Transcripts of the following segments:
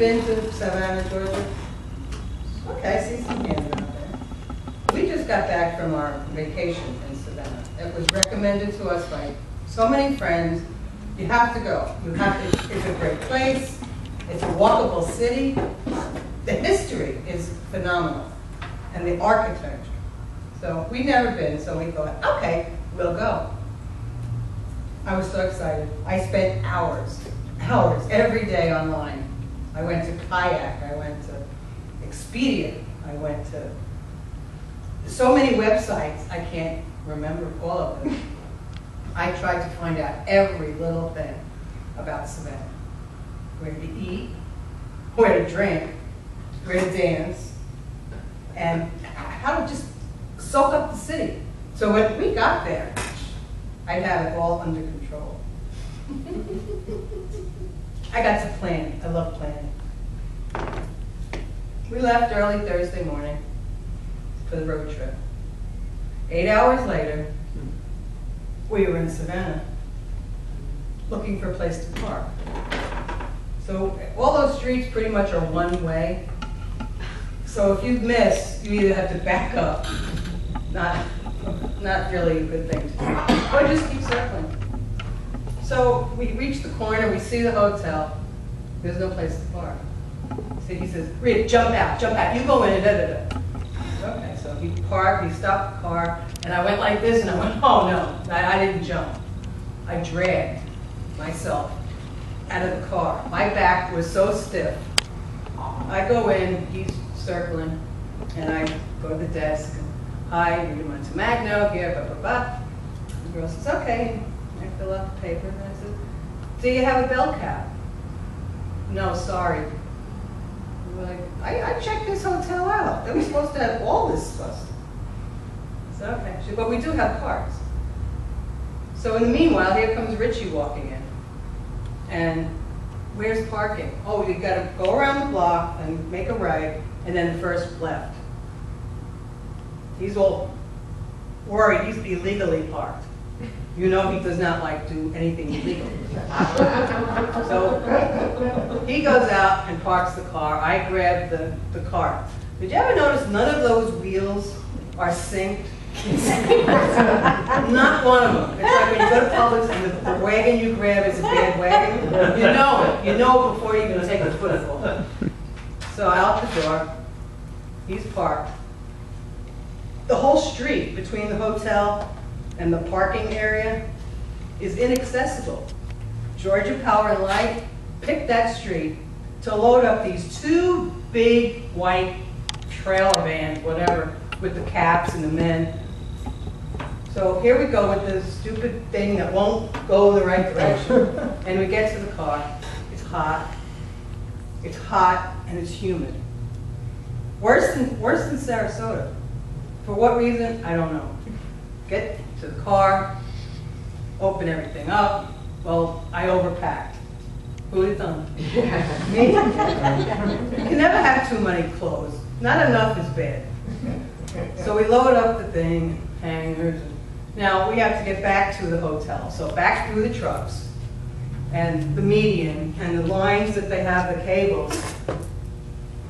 been to Savannah, Georgia? Okay, I see some hands out there. We just got back from our vacation in Savannah. It was recommended to us by so many friends. You have to go. You have to, it's a great place. It's a walkable city. The history is phenomenal, and the architecture. So we'd never been, so we thought, okay, we'll go. I was so excited. I spent hours, hours every day online. I went to Kayak, I went to Expedia, I went to so many websites, I can't remember all of them. I tried to find out every little thing about Savannah. Where to eat, where to drink, where to dance, and how to just soak up the city. So when we got there, I'd have it all under control. I got to plan. I love planning. We left early Thursday morning for the road trip. Eight hours later, we were in Savannah looking for a place to park. So all those streets pretty much are one way. So if you miss, you either have to back up, not, not really a good thing to do, or just keep circling. So we reach the corner, we see the hotel, there's no place to park. So he says, Rita, jump out, jump out, you go in, da, da, da. Okay, so he parked, he stopped the car, and I went like this, and I went, oh no, I, I didn't jump. I dragged myself out of the car. My back was so stiff. I go in, he's circling, and I go to the desk. Hi, we went to Magno here, blah, blah, blah. The girl says, okay. Fill out the paper, and I said, do you have a bell cap? No, sorry. Like, I, I checked this hotel out. They were supposed to have all this stuff. So, okay, She- but we do have cars. So in the meanwhile, here comes Richie walking in. And where's parking? Oh, you've gotta go around the block and make a right, and then the first left. He's all worried, he's illegally parked. You know he does not like to do anything illegal. So he goes out and parks the car, I grab the, the car. Did you ever notice none of those wheels are synced? Not one of them. It's like when you go to Publix and the, the wagon you grab is a bad wagon. You know it. You know it before you even take a foot off. So out the door, he's parked. The whole street between the hotel and the parking area is inaccessible. Georgia Power and Light picked that street to load up these two big white trailer vans, whatever, with the caps and the men. So here we go with this stupid thing that won't go the right direction. And we get to the car. It's hot. It's hot and it's humid. Worse than, worse than Sarasota. For what reason? I don't know. Get to the car, open everything up. Well, I overpacked. Who would have done? Me? You can never have too many clothes. Not enough is bad. So we load up the thing, hangers. Now, we have to get back to the hotel, so back through the trucks and the median and the lines that they have, the cables,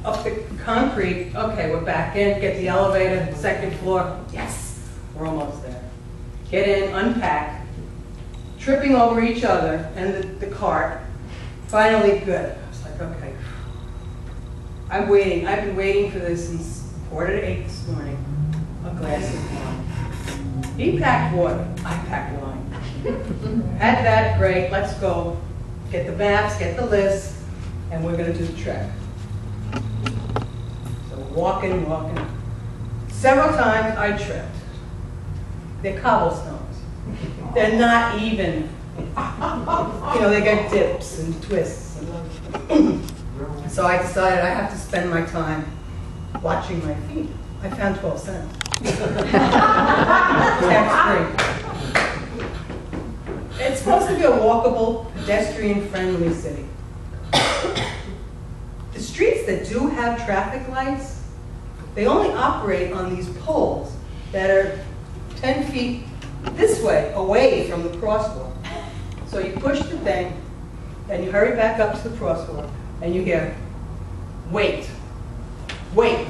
up the concrete, okay, we're back in, get the elevator, second floor, yes, we're almost. Get in, unpack, tripping over each other and the, the cart, finally good. I was like, okay. I'm waiting, I've been waiting for this since quarter to eight this morning, a glass of wine. He packed water, I packed wine. Had that, great, let's go. Get the maps, get the list, and we're gonna do the trek. So walking, walking. Several times I tripped. They're cobblestones. They're not even. You know, they got dips and twists. So I decided I have to spend my time watching my feet. I found 12 cents. Tax-free. It's supposed to be a walkable, pedestrian-friendly city. The streets that do have traffic lights, they only operate on these poles that are 10 feet this way, away from the crosswalk. So you push the thing, and you hurry back up to the crosswalk, and you hear, wait, wait,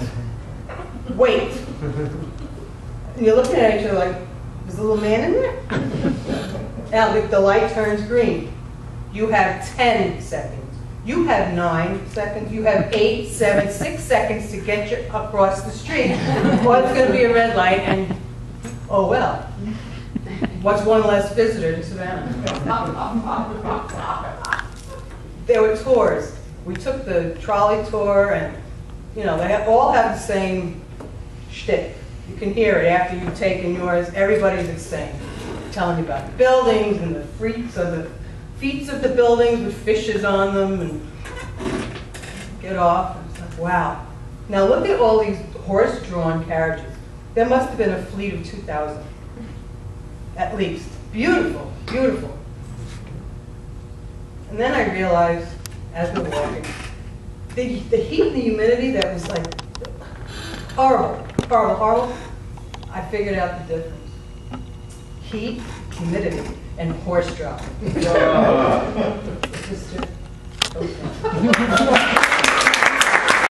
wait. And you're looking at each other like, there's a little man in there? Now, the, the light turns green. You have 10 seconds. You have nine seconds. You have eight, seven, six seconds to get you across the street. Or it's going to be a red light and, oh well. What's one less visitor to Savannah? There were tours. We took the trolley tour and, you know, they all have the same shtick. You can hear it after you've taken yours. Everybody's the same. Telling you about the buildings and the freaks of the feats of the buildings with fishes on them and get off. And it's like, wow. Now look at all these horse-drawn carriages. There must have been a fleet of 2,000, at least. Beautiful, beautiful. And then I realized, as we're walking, the, the heat and the humidity that was like horrible, horrible, horrible. I figured out the difference. Heat, humidity, and horse drop. Sister, okay.